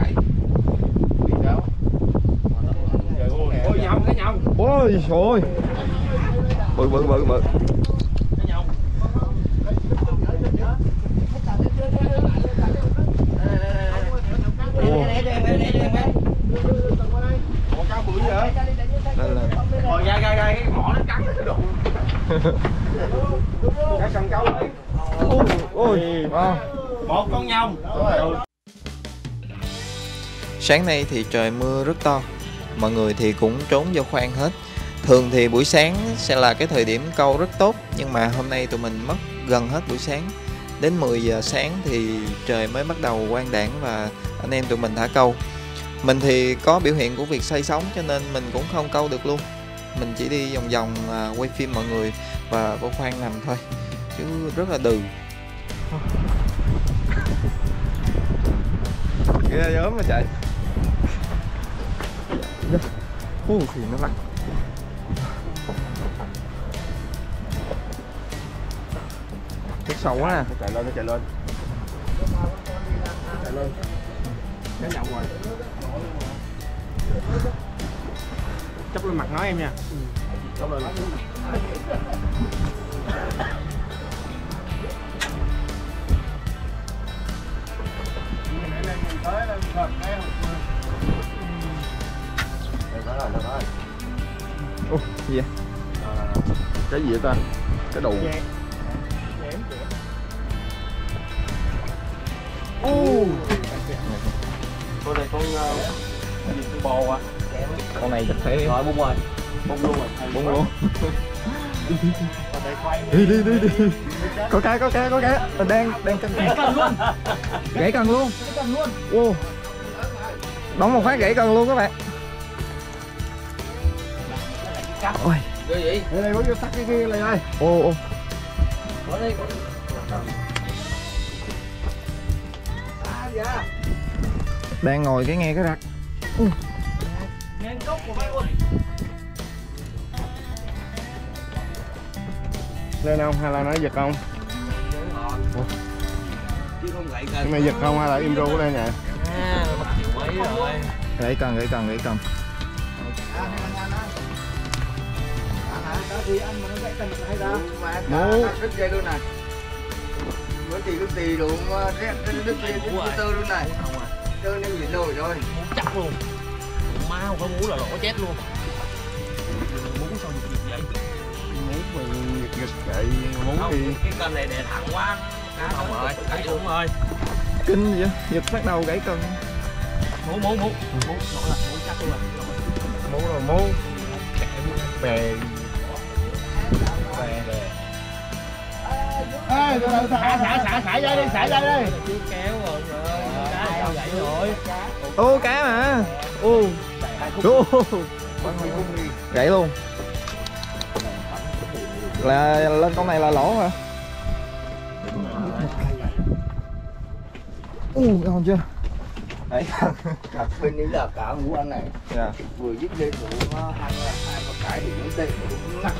cãi bị cáo Ôi, nhộng, cái nhộng ôi ôi bự bự bự bự Cái nhộng Ồ. Ủa, cá bự vậy Đây là Rồi ra ra ra cái mỏ nó cắn cái đồ Cá săn câu ấy ôi ôi wow. Một con nhông Sáng nay thì trời mưa rất to. Mọi người thì cũng trốn vô khoang hết. Thường thì buổi sáng sẽ là cái thời điểm câu rất tốt, Nhưng mà hôm nay tụi mình mất gần hết buổi sáng. Đến 10 giờ sáng thì trời mới bắt đầu quang đảng và anh em tụi mình thả câu. Mình thì có biểu hiện của việc say sóng cho nên mình cũng không câu được luôn. Mình chỉ đi vòng vòng à, quay phim mọi người và vô khoang nằm thôi. Chứ rất là đừ. Ghê gớm mà chạy Ồ, thì nó lắc Nước sâu quá nè chạy lên nó chạy lên. Chạy lên. Cái nhộng rồi. Chấp lên mặt nói em nha. Xong rồi Đây có rồi, đây có rồi. Ồ, gì vậy? À, cái gì vậy ta? Cái đồ con này con uh, con bò à. Con này chắc phải rồi bung rồi. Bung luôn rồi. Bung luôn. Đi. Đi đi đi Có cái có cái có cái. Mình đang đang cân gãy cần luôn. Gãy cần luôn. Cần luôn. Wow Đóng một phát gãy cần luôn các bạn Ôi. Gì? đây đây có cái tắt cái kia này đây. Ô ô. Có đi à dạ Đang ngồi cái nghe cái rặt Ngang cốc của mấy ơi lên không? Hay là nó giật không? Chứ không gậy cái này giật không hay là im ru lên nè? À, bắt chịu mấy rồi. Gãy cần gãy cần gãy cần Mũ đứt dây luôn này Bữa thì đứt tì luôn đứt dây đứt tơ luôn này tơ nên bị nổi rồi Mũ chắc luôn Má không có mũ là lỗ chết luôn Mũ sao giật giật vậy mũ mình giật giật vậy Không, thì cái kênh này đè thẳng quá Cá không rồi, gãy luôn rồi Kinh vậy Giật phát đầu gãy cần Mũ, nó là mũ chắc luôn rồi mũ là mũ bè Ê, xả xả xả xả dây đi xả dây đi Chưa kéo rồi rồi gãy rồi Ô cá mà. Ô. Ô. Gãy luôn. Là lên con này là lỗ hả? U ngon chưa? Đấy. Đặt bên นี้ là cả ngũ ăn này. Dạ. Vừa dứt lên vừa nó ăn hai con cái thì nó tệ nó ngắt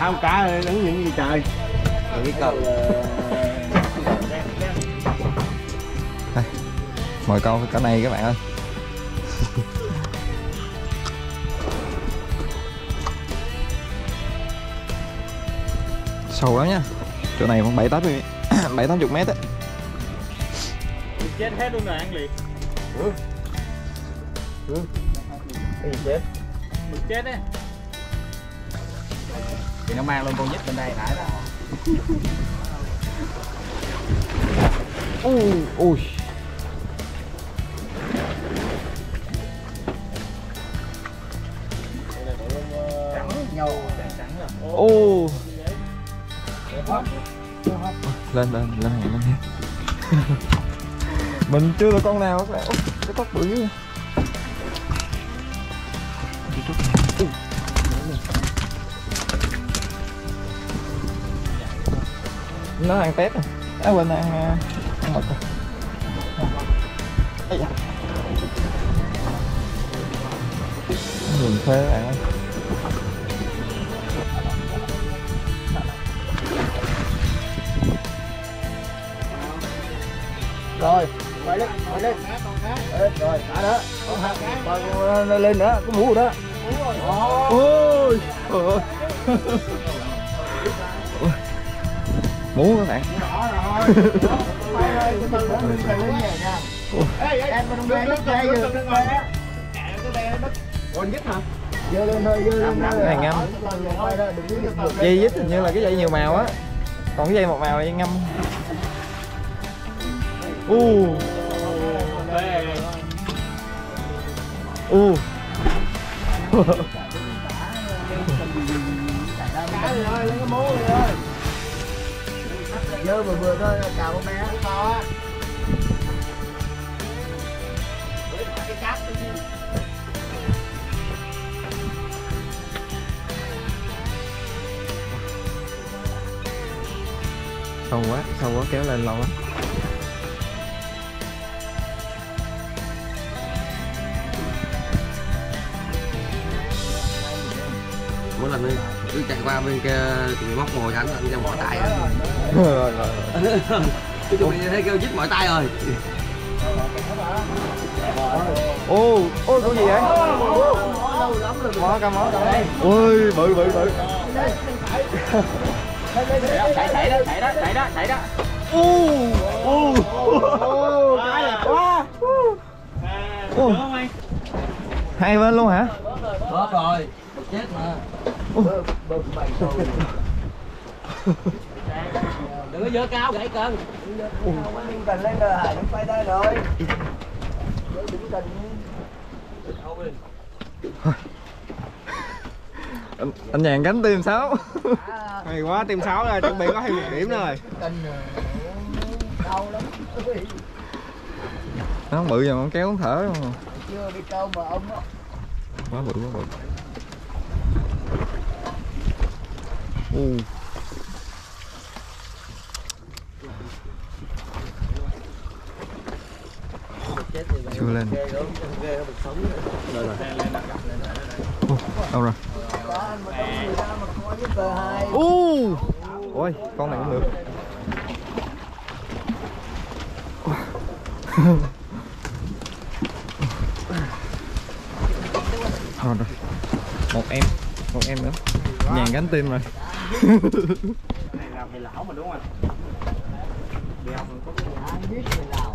Con cá đứng những gì trời? Cái cần Rồi là- Mời câu cái này các bạn ơi. Sâu lắm nha. Chỗ này khoảng 7 80 7 80 mét á. Chết hết luôn rồi ăn liệt cái gì chết chết á thì nó mang luôn con nhất bên đây, nãy đó Ui Ui. Trắng nhau trắng Ô. Lên lên lên hàng lên. Mình chưa được con nào, các bạn. Cái tóc bự nó ăn tép à? À quên ăn à, ăn mực rồi da. nhìn phê bạn ơi. Rồi quay lên quay lên. Ê, rồi thả đó. Còn lên lên nữa có mũ rồi đó. Ôi trời ơi mũ các bạn. Em nhất hả? dơ lên thôi dơ lên thôi này, ngâm. Dây dít hình như là cái dây nhiều màu á. Còn cái dây một màu là dây ngâm. U. U. cá dơ vừa vừa thôi cào con bé. To á sâu quá sâu quá kéo lên lâu lắm mỗi lần cứ chạy qua bên kia thì móc mồi anh anh cho mỏi tay á rồi rồi cứ chuẩn bị thấy kêu dít mọi tay rồi ô ô cái gì vậy mó cầm mó ôi ui bự bự bự chạy chạy đó chạy đó chạy đó chạy đó u u ô cá quá u hai bên luôn hả hết rồi chết mà đừng có dơ cao gãy cân. Đừng cần lên rồi đừng quay đây rồi. Cần anh, anh nhàn cánh tim sáu. Hay quá, team 6 rồi, chuẩn bị có một điểm nữa rồi. Lắm. Nó không bự giờ mà nó kéo không thở. Luôn à. chưa đi câu mà ông quá bự quá bự chưa lên. Ô, đâu rồi? U! Ôi con này cũng được. Rồi rồi một em một em nữa. Nhàn cánh tim rồi. Này là thầy lão mà đúng không? đi học có cái biết thầy lão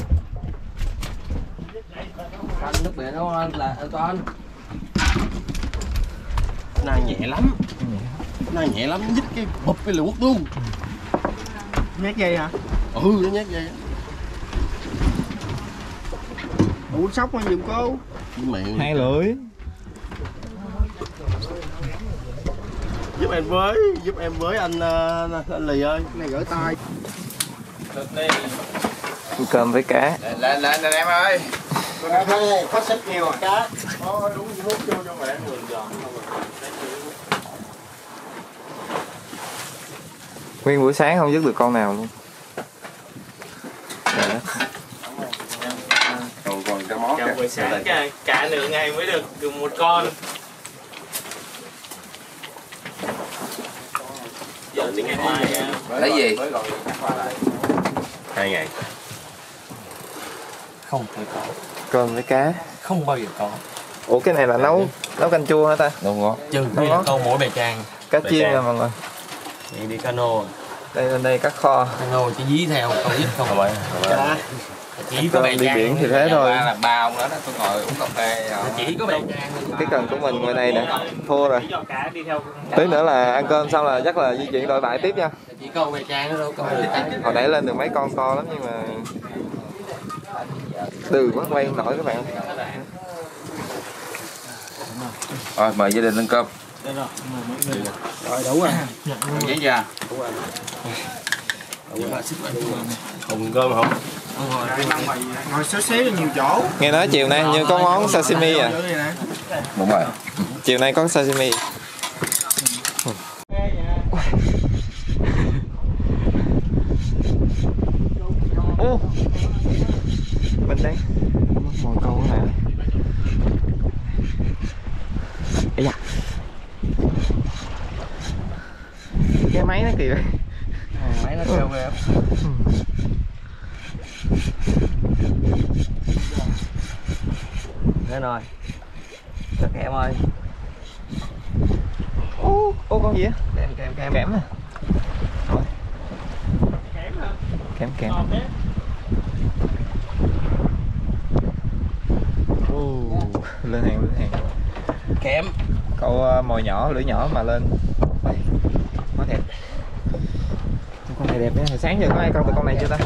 nước biển đâu anh? Là anh con Này nhẹ lắm. Này nhẹ lắm, nhích cái bụp cái lửa quất luôn. Nhát dây hả? Ừ, nó nhát dây. Ủa sóc mà giùm cô. Miệng hai lưỡi. Giúp em với, giúp em với anh, ờ, anh Lì ơi. Này gửi tay. Cơm với cá. Lên, lên, lên em ơi Có xích nhiều cá Có đúng hút vô cho mẹ người giòn nguyên buổi sáng không dứt được con nào luôn. Trời đất. Còn còn cái món Chào buổi sáng cả, cả nửa ngày mới được được một con. Giờ đến ngày mai à, lấy gì? Hai ngày. Không thể có cơm với cá. Không bao giờ có. Ủa cái này là nấu nấu canh chua hả ta? Đúng rồi. Trừ là câu mỗi bè trang cá Bể chiên nè mọi người. Thì đi cano đây bên đây cá kho. Cano chỉ dí theo câu dít không. Phải chỉ có bè đi trang biển thì thế thôi. là ba ông đó, đó tôi ngồi uống cà phê rồi chỉ có bè cái cần của mình ngoài này nè thua rồi. Đi tí nữa là ăn cơm xong là chắc là di chuyển đội bãi tiếp nha. Chỉ câu bè trang đó đâu câu bè hồi nãy lên được mấy con to lắm nhưng mà từ quá quay không nổi các bạn. Rồi mời gia đình ăn cơm. Rồi, người. Rồi đủ rồi. Giấy chưa Hùng cơm không? ngồi xéo xéo nhiều chỗ. Nghe nói chiều nay như có món sashimi à? Đúng rồi. chiều nay có sashimi ô mình đang mất mồi câu các bạn ây da cái máy nó kìa máy nó kêu về Thế rồi Cho kẹm ơi. Ô ô con gì á Kẹm kẹm kẹm kẽm nè Rồi. kẽm kẽm Ô, lên hàng lên hàng. Kẹm câu ờ, mồi nhỏ lưỡi nhỏ mà lên. Quá đẹp. Con này đẹp nha hồi sáng giờ có ai câu được con này chưa ta?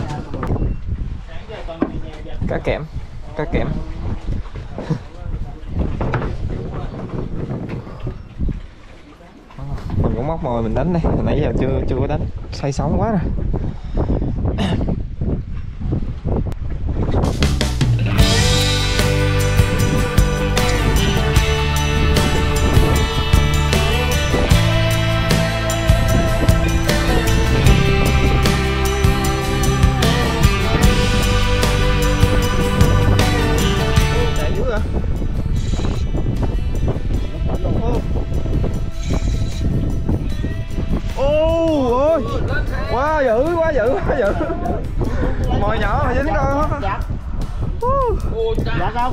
Cá kẽm cá kẽm mình cũng móc mồi mình đánh đây. Nãy giờ chưa chưa có đánh. Say sóng quá rồi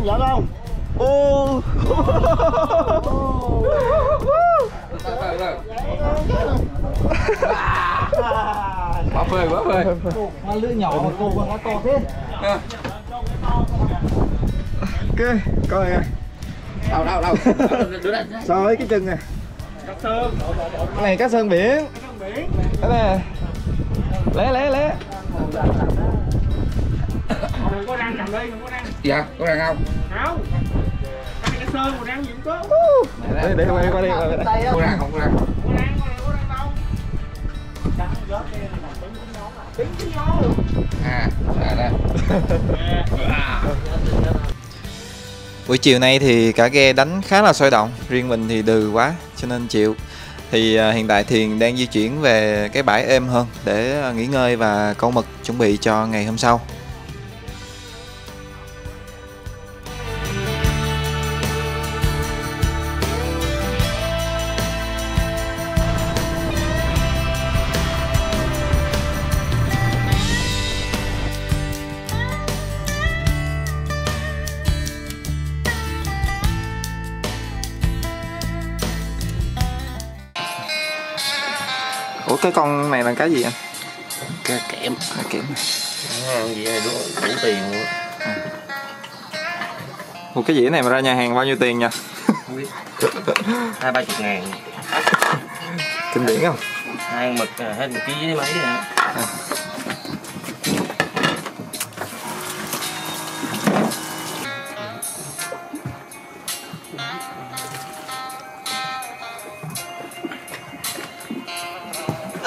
dạ không? Ô. Bỏ phơi bỏ phơi mà lưỡi nhỏ mà cô còn nó to thế. Ok coi nè Đâu đâu đâu. So với cái chân nè. Cái này cá sơn biển. Cái này lé lé lé có răng nằm đây có răng Dạ có răng không? không cái sơn một răng gì cũng có để để qua đi. Qua đây Có răng không có răng có răng có răng đâu Trắng rớt cái này là tính cái nhóm à tính cái nhóm À à đây Buổi chiều nay thì cả ghe đánh khá là sôi động Riêng mình thì đừ quá cho nên chịu. Thì à, hiện tại Thiền đang di chuyển về cái bãi êm hơn Để à, nghỉ ngơi và câu mực chuẩn bị cho ngày hôm sau Ủa cái con này là cái gì anh? Cá kẹm Cá kiểm Hàng gì này đủ, đủ tiền luôn. Ủa cái dĩa này mà ra nhà hàng bao nhiêu tiền nha? Không biết. Hai ba chục ngàn. Kinh điển không? Hai mực hết một ký với mấy à.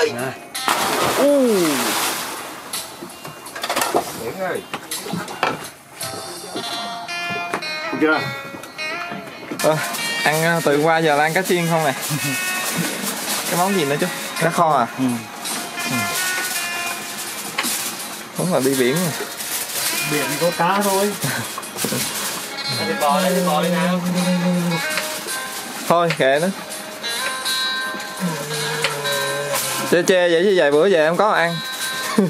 Biển ơi. Chưa? Ờ, ăn à, từ qua giờ là ăn cá chiên không nè? Cái món gì nữa chứ? Cá kho à? Ừ. Đúng là đi biển. Biển có cá thôi. Đi bò đi, đi bò đi nào. Thôi kệ nó Chê chê vậy chứ vài bữa về em có ăn. Không.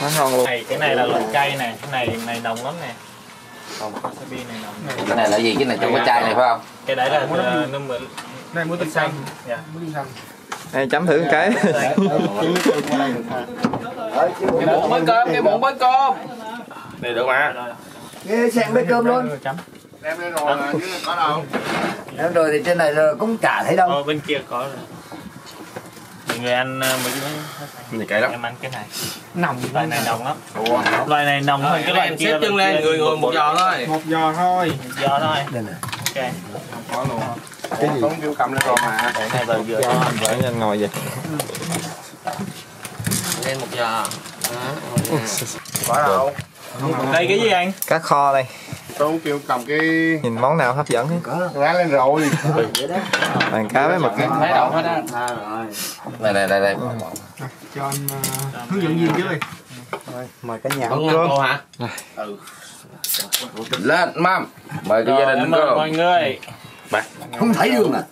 Quá ngon luôn. Này cái này là loại cây này cái này này nồng lắm nè. Còn wasabi này nồng. Cái này là gì? Cái này trong cái chai này phải không? cái đấy là nấm mượn này mua tinh xanh. dạ. Đây chấm thử một cái. Cái muỗng bánh cơm, cái muỗng bánh cơm Này được mà. nghe xem bếp cơm luôn. Đem lên rồi chứ có đâu. Em rồi thì trên này rồi cũng chả thấy đâu. Ờ, bên kia có rồi. Mình người ăn ờ, mấy cái Này cay lắm. em ăn cái này. Nồng loại này nồng lắm. Loại này nồng hơn cái loại em kia xếp chân lên người người một giò thôi. Một giò thôi. Giò thôi. Ok. Có luôn. Không? Kêu cầm lên rồi mà. cái này vào vừa Vậy nhanh ngồi vậy. lên một giò. Đó, một. Có đâu. Đây cái gì anh? Cá kho đây. Tôi kêu cầm cái Nhìn món nào hấp dẫn hết. lá lên rồi. Toàn cá với mực. thấy đâu hết á. Này này này này. Cho anh ờ, hướng dẫn viên trước đi mời cả nhà ăn cô hả? Ừ. Lên mam mời cái gia đình cô. ơn mọi người. Không thấy đường à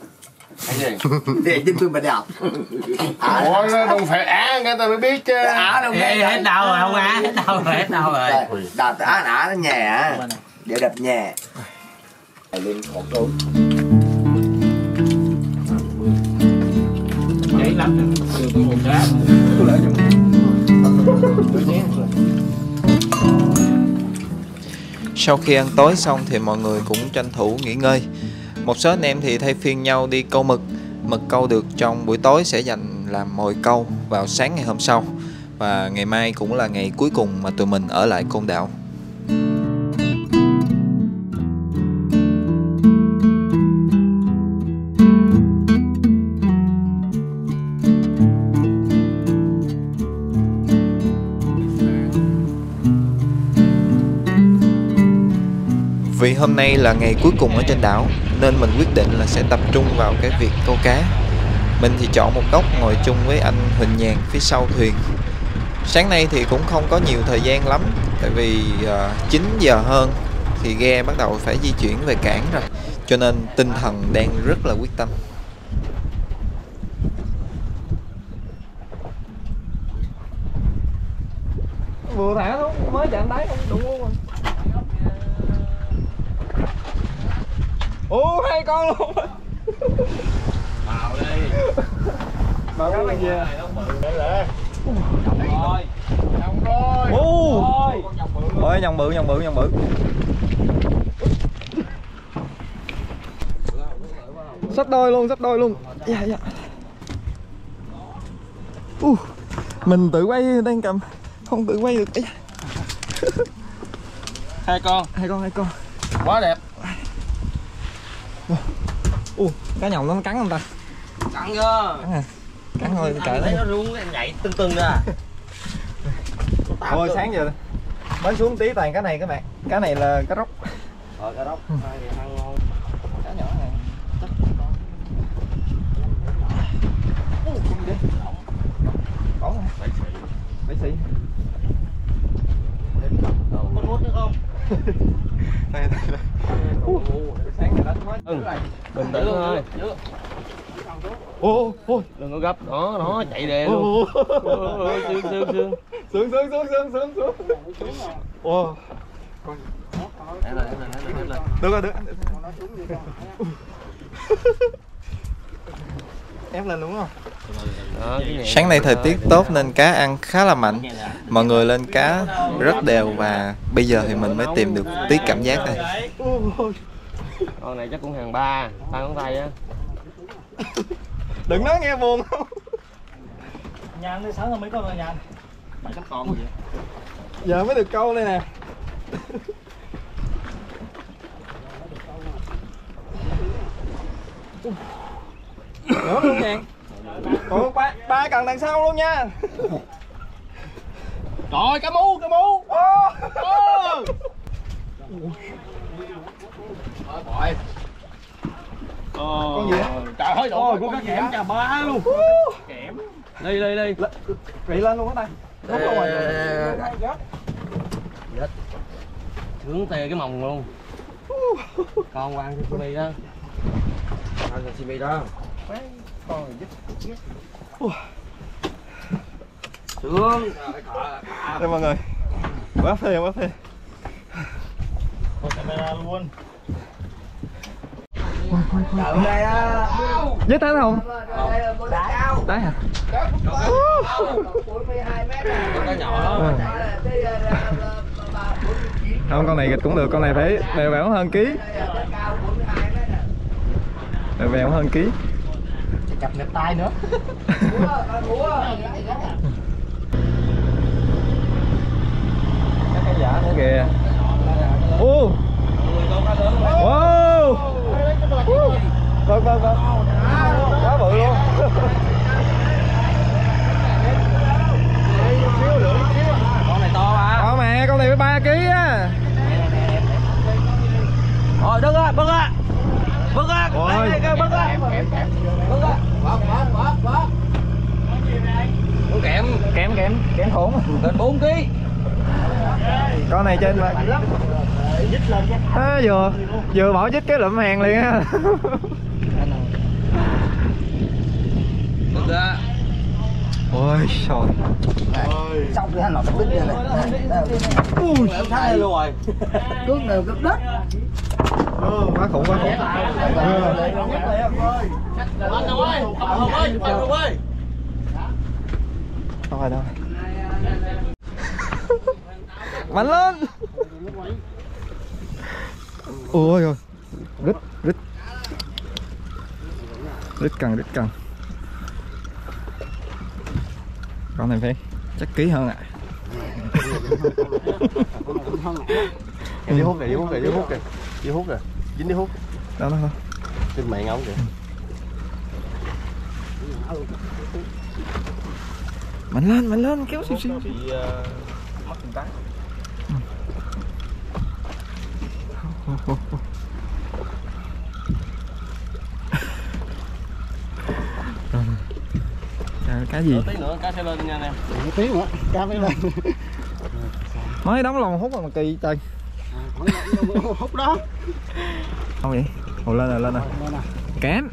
để trên tôi mà đạp Ủa nó không phải á người ta mới biết chứ. á đâu hết, hết đâu rồi không á hết đâu rồi hết đâu rồi. đạp á á. Nó nhẹ á để đập nhẹ lên một đôi cháy lắm. Từ một cái Sau khi ăn tối xong thì mọi người cũng tranh thủ nghỉ ngơi. Một số anh em thì thay phiên nhau đi câu mực. Mực câu được trong buổi tối sẽ dành làm mồi câu vào sáng ngày hôm sau. Và ngày mai cũng là ngày cuối cùng mà tụi mình ở lại Côn Đảo. Hôm nay là ngày cuối cùng ở trên đảo nên mình quyết định là sẽ tập trung vào cái việc câu cá. Mình thì chọn một góc ngồi chung với anh Huỳnh Nhàn phía sau thuyền. Sáng nay thì cũng không có nhiều thời gian lắm tại vì ờ, uh, 9 giờ hơn thì ghe bắt đầu phải di chuyển về cảng rồi. Cho nên tinh thần đang rất là quyết tâm. Vừa thả xuống mới chạm đáy không đụng luôn rồi. Ồ hai con luôn. Vào đi. Bảo cái gì Rồi. Không rồi. Ồ. Ôi nhồng bự nhồng bự nhồng bự. Sắp đôi luôn sắp đôi luôn. Dạ dạ. U, Mình tự quay đang cầm Không tự quay được. Hai con. Hai con hai con. Quá đẹp U, Cá nhồng nó cắn không ta? Cắn chưa Cắn à. Cắn thôi kệ thấy nó nó rung nhảy tưng tưng ra Ôi sáng giờ mới xuống tí toàn cái này các bạn. Cái này là cá rốc. Rồi cái đó hai thì ăn ngon. Cá nhỏ này. Chắc con Có. Nè Bẫy xị có nuốt nữa không Đây đây đây. Ừ. bình tĩnh thôi. Ô ô đừng có gấp đó đó chạy đề ô luôn. ô sương sương sương Xuống xuống xuống xuống xuống xuống Ô. Được rồi được Ép lên đúng không? Đó, cái này- Sáng nay thời tiết tốt nên cá ăn khá là mạnh. Mọi người lên cá rất đều và bây giờ thì mình mới tìm được tí cảm giác đây. Con này chắc cũng hàng ba ba ngón tay á. Đừng nói nghe buồn nhà anh đi sáng rồi mấy con rồi nhà anh? Bảy tám con gì Giờ mới được câu đây nè Nữa luôn nhàn Còn ba, ba cần đằng sau luôn nha. Rồi cá mú cá mú. Con gì á? trời ơi Ôi, con con cá kẽm chà ba luôn. Kẽm đây đây đây Rị lên luôn á tay Rút luôn rồi. Sướng tê cái mồng luôn. Con quăng sashimi đó. Ăn sashimi đó sướng. Đây mọi người. Quá phê quá phê. Con camera luôn. Ở đây á. Với tay không? Đấy hả? bốn mươi hai mét con cá nhỏ đó. Đó là- đây là- là- là- là- là 49, Không con này cũng được, con này phải đều béo hơn ký. Đây là cao 42 mét. Đều béo hơn ký chặt nẹp tay nữa Các cái giả nữa kìa Ô Wow Vâng vâng vâng Quá bự luôn con này to mà Ờ mẹ con này phải 3 kg á rồi đứng á bước á bước á Ôi. đây đây bước á bước á con kẹm Kém kém kém khủng gần 4 kg Con này trên mà à, vừa bỏ chích cái lụm hàng liền á. Ôi trời. Xong cái hành lọc bít ra này ui. Thấy luôn rồi. Cước đều cước đất. Quá khủng quá khủng. Đâu rồi đâu Mạnh lên Ôi ôi Rít rít. Rít cần rít cần Con này phải chắc ký hơn ạ. Đi hút kìa đi hút kìa đi hút kìa đi hút kìa dính đi hút. Đâu đâu đâu trên mạng ống kìa. Mạnh lên mạnh lên kéo xíu xíu. bị mất Trời, Cái gì? Tí nữa cá sẽ lên nha nè một tiếng nữa cá mới lên. Mới đóng lồng hút mà kỳ trời. Hút đó. Không vậy? Ồ lên rồi lên rồi. Kém.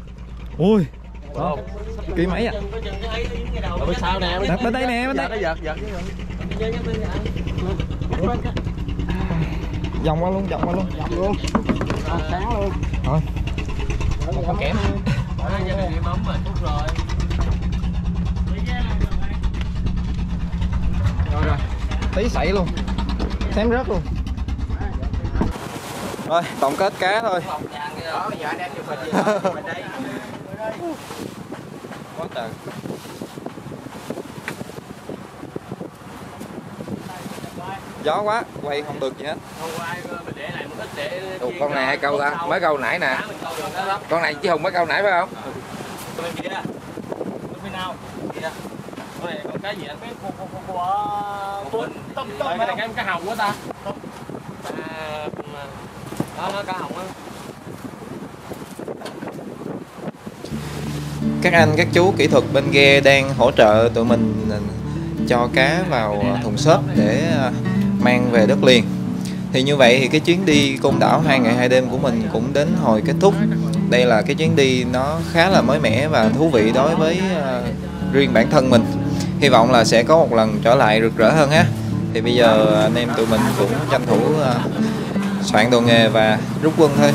Ui. Đó. Ký mấy ở bên sau nè Đặt bên đây nè bên giật đây cái giật giật cái Vòng qua luôn vòng qua luôn. Dòng luôn. À, sáng luôn. Thôi không kém. Rồi rồi. Tí sảy luôn. Xém rớt luôn. Rồi tổng kết cá thôi. Quá trời Gió quá, quay không được gì hết. Ủa, con này hai câu ta? mới câu nãy nè. Con này chứ hùng mới câu nãy phải không? Con cái gì của của của của cái này cái cái hồng của ta. À, đó nó cá hồng á. Các anh các chú kỹ thuật bên ghe đang hỗ trợ tụi mình cho cá vào thùng xốp để à, mang về đất liền. Thì như vậy thì cái chuyến đi côn đảo hai ngày hai đêm của mình cũng đến hồi kết thúc. Đây là cái chuyến đi nó khá là mới mẻ và thú vị đối với uh, riêng bản thân mình. Hy vọng là sẽ có một lần trở lại rực rỡ hơn ha. Thì bây giờ anh em tụi mình cũng tranh thủ uh, soạn đồ nghề và rút quân thôi.